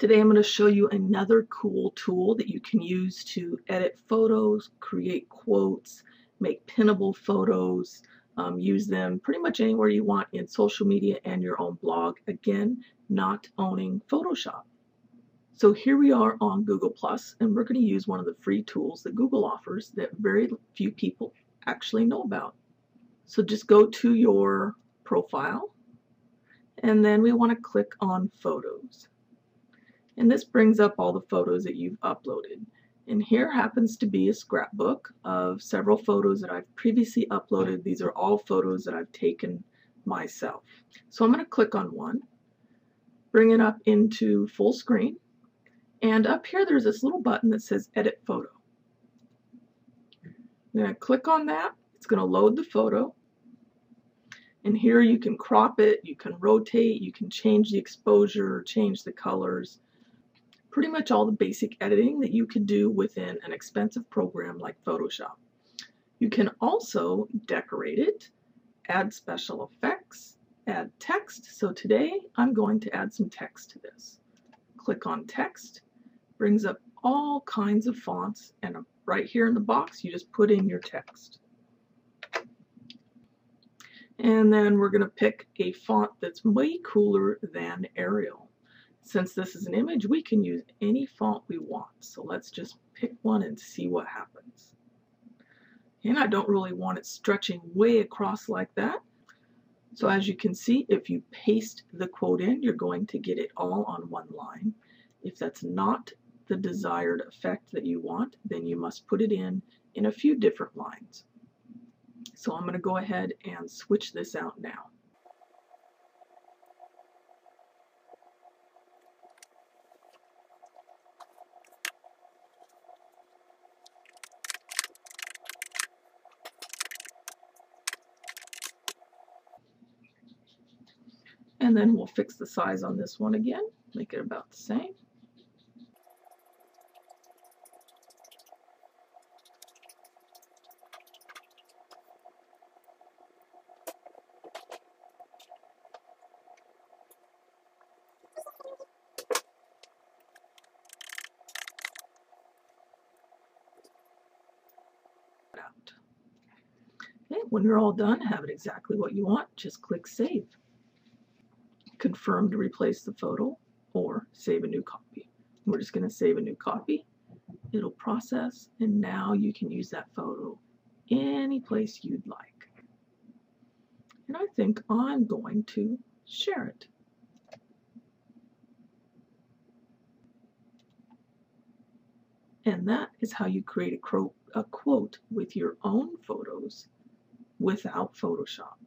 Today I'm going to show you another cool tool that you can use to edit photos, create quotes, make pinnable photos, um, use them pretty much anywhere you want in social media and your own blog. Again, not owning Photoshop. So here we are on Google Plus and we're going to use one of the free tools that Google offers that very few people actually know about. So just go to your profile and then we want to click on photos. And this brings up all the photos that you've uploaded. And here happens to be a scrapbook of several photos that I've previously uploaded. These are all photos that I've taken myself. So I'm going to click on one, bring it up into full screen, and up here there's this little button that says Edit Photo. I'm going to click on that. It's going to load the photo. And here you can crop it, you can rotate, you can change the exposure, change the colors. Pretty much all the basic editing that you could do within an expensive program like Photoshop. You can also decorate it, add special effects, add text. So today I'm going to add some text to this. Click on text, brings up all kinds of fonts, and right here in the box you just put in your text. And then we're going to pick a font that's way cooler than Arial. Since this is an image, we can use any font we want. So let's just pick one and see what happens. And I don't really want it stretching way across like that. So as you can see, if you paste the quote in, you're going to get it all on one line. If that's not the desired effect that you want, then you must put it in in a few different lines. So I'm going to go ahead and switch this out now. And then we'll fix the size on this one again, make it about the same. out. Okay, when you're all done, have it exactly what you want, just click Save. Confirm to replace the photo or save a new copy. We're just going to save a new copy. It'll process, and now you can use that photo any place you'd like. And I think I'm going to share it. And that is how you create a, quote with your own photos without Photoshop.